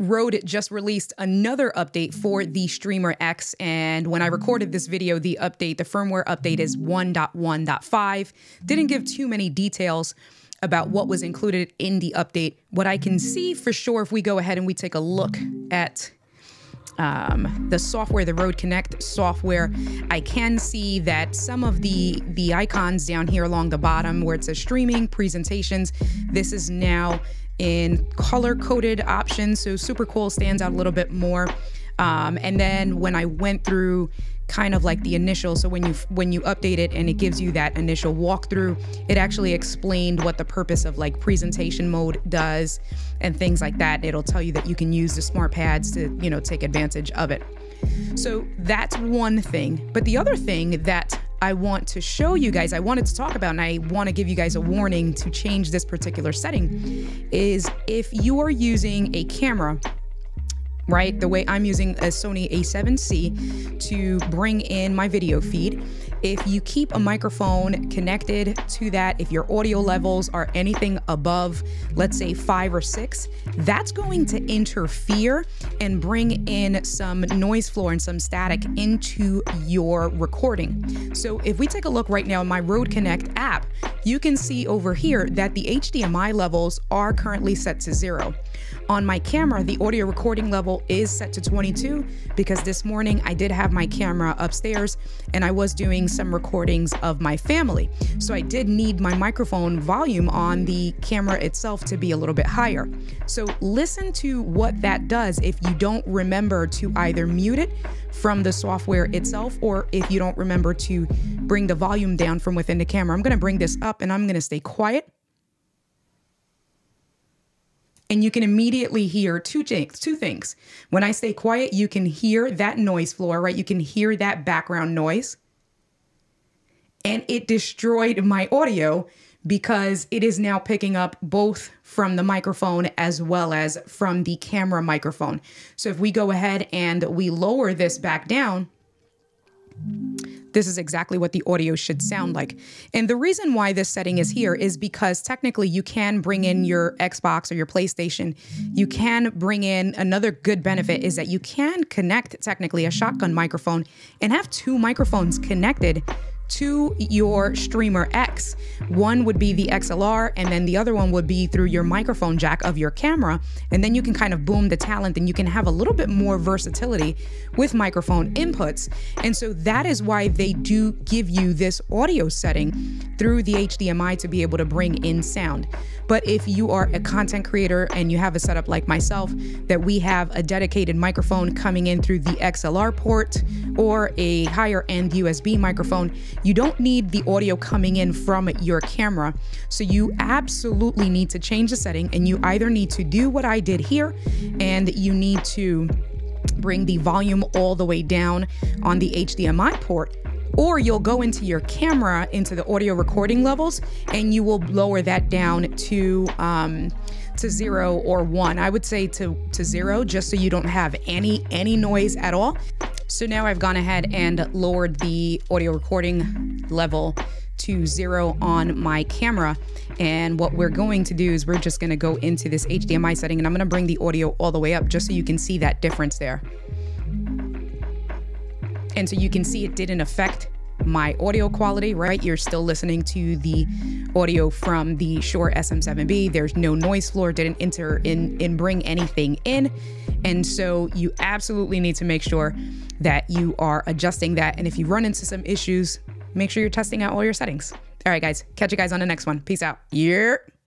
Rode just released another update for the Streamer X. And when I recorded this video, the update, the firmware update is 1.1.5. Didn't give too many details about what was included in the update. What I can see for sure, if we go ahead and we take a look at um, the software, the Rode Connect software, I can see that some of the the icons down here along the bottom where it says streaming presentations, this is now in color coded options. So super cool, stands out a little bit more. Um, and then when I went through kind of like the initial so when you when you update it and it gives you that initial walkthrough it actually explained what the purpose of like presentation mode does and things like that it'll tell you that you can use the smart pads to you know take advantage of it so that's one thing but the other thing that I want to show you guys, I wanted to talk about, and I want to give you guys a warning to change this particular setting is if you are using a camera right? The way I'm using a Sony a7C to bring in my video feed. If you keep a microphone connected to that, if your audio levels are anything above, let's say five or six, that's going to interfere and bring in some noise floor and some static into your recording. So if we take a look right now in my Rode Connect app, you can see over here that the HDMI levels are currently set to zero. On my camera, the audio recording level is set to 22 because this morning I did have my camera upstairs and I was doing some recordings of my family. So I did need my microphone volume on the camera itself to be a little bit higher. So listen to what that does if you don't remember to either mute it from the software itself or if you don't remember to bring the volume down from within the camera. I'm going to bring this up and I'm going to stay quiet. And you can immediately hear two things two things. When i stay quiet you can hear that noise floor right? You can hear that background noise. And it destroyed my audio because it is now picking up both from the microphone as well as from the camera microphone. So if we go ahead and we lower this back down this is exactly what the audio should sound like. And the reason why this setting is here is because technically you can bring in your Xbox or your PlayStation. You can bring in another good benefit is that you can connect technically a shotgun microphone and have two microphones connected to your Streamer X. One would be the XLR, and then the other one would be through your microphone jack of your camera. And then you can kind of boom the talent and you can have a little bit more versatility with microphone inputs. And so that is why they do give you this audio setting through the HDMI to be able to bring in sound. But if you are a content creator and you have a setup like myself, that we have a dedicated microphone coming in through the XLR port or a higher end USB microphone, you don't need the audio coming in from your camera. So you absolutely need to change the setting and you either need to do what I did here and you need to bring the volume all the way down on the HDMI port or you'll go into your camera into the audio recording levels and you will lower that down to um, to zero or one. I would say to to zero just so you don't have any any noise at all. So now I've gone ahead and lowered the audio recording level to zero on my camera. And what we're going to do is we're just going to go into this HDMI setting and I'm going to bring the audio all the way up just so you can see that difference there. And so you can see it didn't affect my audio quality, right? You're still listening to the audio from the Shure SM7B. There's no noise floor, didn't enter in and bring anything in. And so you absolutely need to make sure that you are adjusting that. And if you run into some issues, make sure you're testing out all your settings. All right, guys, catch you guys on the next one. Peace out. Yeah.